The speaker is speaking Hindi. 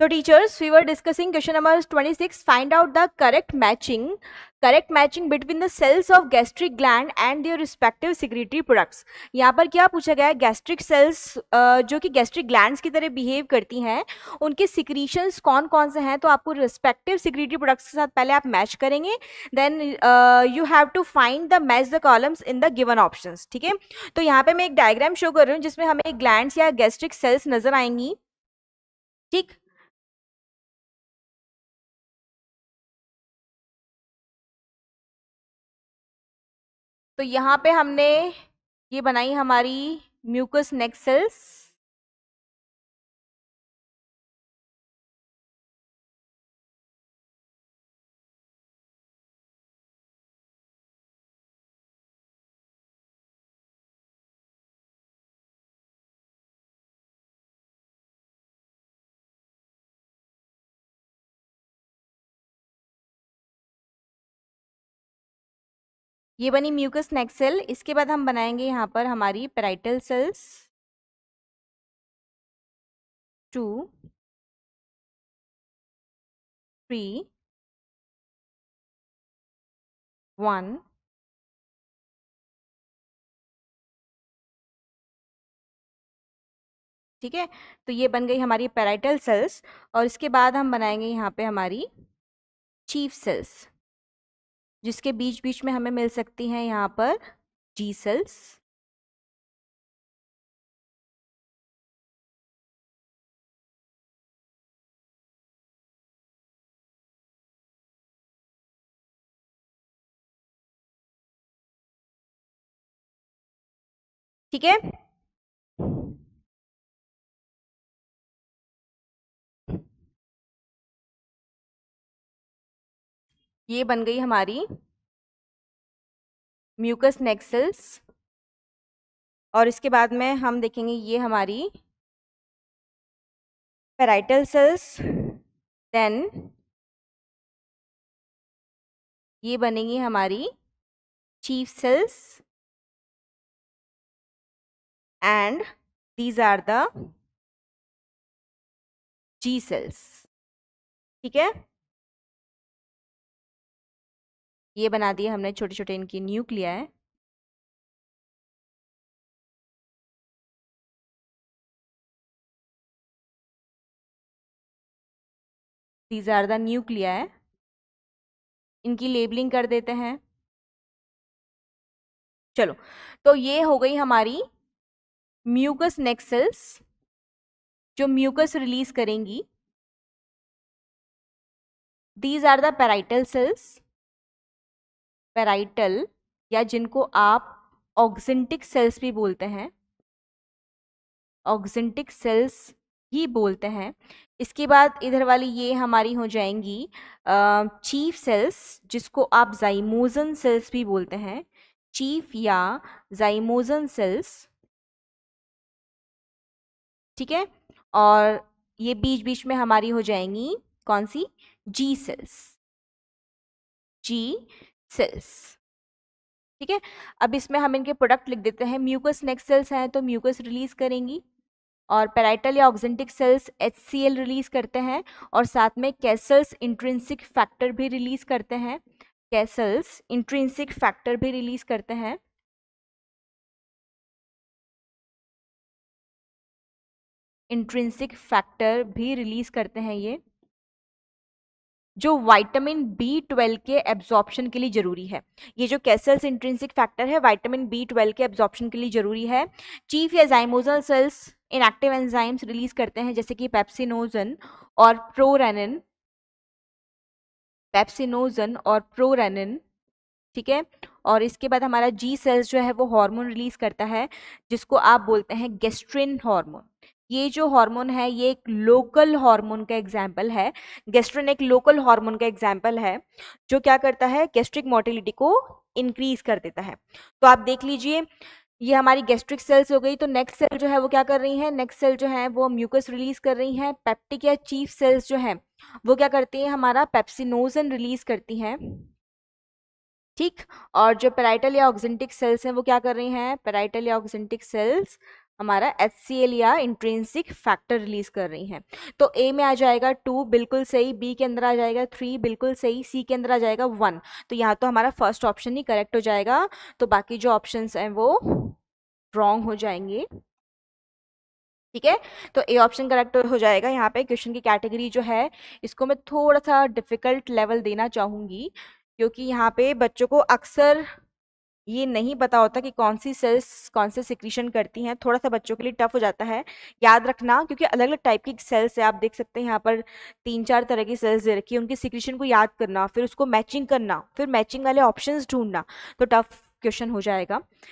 So teachers, we were discussing question number 26. Find out the correct matching, correct matching between the cells of gastric gland and their respective secretory products. यहाँ पर क्या पूछा गया है गैस्ट्रिक सेल्स जो कि गैस्ट्रिक ग्लैंड्स की तरह बिहेव करती हैं उनके सिक्रीशंस कौन कौन से हैं तो आपको रिस्पेक्टिव सिक्रीटरी प्रोडक्ट्स के साथ पहले आप मैच करेंगे then you have to find the match the columns in the given option ठीक है तो यहाँ पे मैं एक डायग्राम शो कर रही हूँ जिसमें हमें ग्लैंड्स या गैस्ट्रिक सेल्स नज़र आएँगी ठीक तो यहाँ पे हमने ये बनाई हमारी म्यूकस नेक्सेल्स ये बनी म्यूकस नेक सेल इसके बाद हम बनाएँगे यहाँ पर हमारी parietal cells two three one ठीक है? तो ये बन गई हमारी पेराइटल सेल्स और इसके बाद हम बनाएँगे यहाँ पे हमारी चीफ सेल्स जिसके बीच बीच में हमें मिल सकती हैं यहाँ पर जी सेल्स ठीक है? ये बन गई हमारी म्यूकस नेक्सल्स और इसके बाद में हम देखेंगे ये हमारी पेराइटल सेल्स देन ये बनेंगी हमारी chief cells and these are the G cells ठीक है? ये बना दिए हमने छोटे छोटे इनकी न्यूक्लिया है। दीज आर द न्यूक्लिया है। इनकी लेबलिंग कर देते हैं। चलो तो ये हो गई हमारी म्यूकस नेक्सल्स, जो म्यूकस रिलीज़ करेंगी। These are the parietal cells parietal या जिनको आप ऑक्जेंटिक सेल्स भी बोलते हैं। ऑक्जेंटिक सेल्स ही बोलते हैं। इसके बाद इधर वाली ये हमारी हो जाएँगी चीफ सेल्स, जिसको आप जाइमोजन सेल्स भी बोलते हैं। चीफ या जाइमोजन सेल्स। ठीक है? और ये बीच बीच में हमारी हो जाएँगी, कौन सी? जी सेल्स। जी सेल्स ठीक है? अब इसमें हम इनके प्रोडक्ट लिख देते हैं। म्यूकस नेक्स्ट सेल्स हैं तो म्यूकस रिलीज़ करेंगी और पेराइटल या ऑक्जेंटिक सेल्स एचसीएल रिलीज़ करते हैं और साथ में कैसल्स इंट्रेंसिक फैक्टर भी रिलीज़ करते हैं। कैसल्स इंट्रेंसिक फैक्टर भी रिलीज़ करते हैं। इंट्रेंसिक फैक्टर भी रिलीज़ करते हैं ये। जो विटामिन बी ट्वेल्व के एब्जॉर्प्शन के लिए ज़रूरी है। ये जो कैसल्स इंट्रेंसिक फैक्टर है विटामिन बी ट्वेल्व के एब्जॉर्प्शन के लिए ज़रूरी है। चीफ या zymogenic cells inactive enzymes release करते हैं, जैसे कि पेप्सिनोजन और प्रोरेनिन पेप्सिनोजन और प्रोरेनिन ठीक है? और इसके बाद हमारा जी सेल्स जो है, वो हार्मोन रिलीज़ करता है, जिसको आप बोलते हैं गेस्ट्रिन हार्मोन ये जो हार्मोन है, ये एक लोकल हार्मोन का एग्ज़ाम्पल है गेस्ट्रिन एक लोकल हार्मोन का एग्ज़ाम्पल है, जो क्या करता है गैस्ट्रिक मोटिलिटी को इंक्रीज कर देता है। तो आप देख लीजिए, ये हमारी गैस्ट्रिक सेल्स हो गई तो नेक्स्ट सेल जो है वो क्या कर रही है नेक्स्ट सेल जो है वो म्यूकस रिलीज़ कर रही है पेप्टिक या चीफ सेल्स जो है, वो क्या करती है, हमारा पेप्सिनोजन रिलीज़ करती हैं। ठीक? और जो पेराइटल या ऑक्जेंटिक सेल्स हैं, वो क्या कर रही हैं पेराइटल या ऑक्जेंटिक सेल्स हमारा एच सी एल या इंट्रेंसिक फैक्टर रिलीज़ कर रही हैं। तो ए में आ जाएगा टू बिल्कुल सही। बी के अंदर आ जाएगा थ्री बिल्कुल सही। सी के अंदर आ जाएगा वन तो यहाँ तो हमारा फ़र्स्ट ऑप्शन ही करेक्ट हो जाएगा। तो बाकी जो ऑप्शन हैं वो रॉन्ग हो जाएँगे। ठीक है? तो ए ऑप्शन करेक्ट हो जाएगा। यहाँ पे क्वेश्चन की कैटेगरी जो है, इसको मैं थोड़ा सा डिफ़िकल्ट लेवल देना चाहूँगी। क्योंकि यहाँ पे बच्चों को अक्सर ये नहीं पता होता कि कौन सी सेल्स कौन से सिक्रीशन करती हैं। थोड़ा सा बच्चों के लिए टफ हो जाता है। याद रखना, क्योंकि अलग अलग टाइप की सेल्स है, आप देख सकते हैं, यहाँ पर तीन चार तरह की सेल्स दे रखी है। उनकी सिक्रीशन को याद करना, फिर उसको मैचिंग करना, फिर मैचिंग वाले ऑप्शंस ढूंढना तो टफ क्वेश्चन हो जाएगा।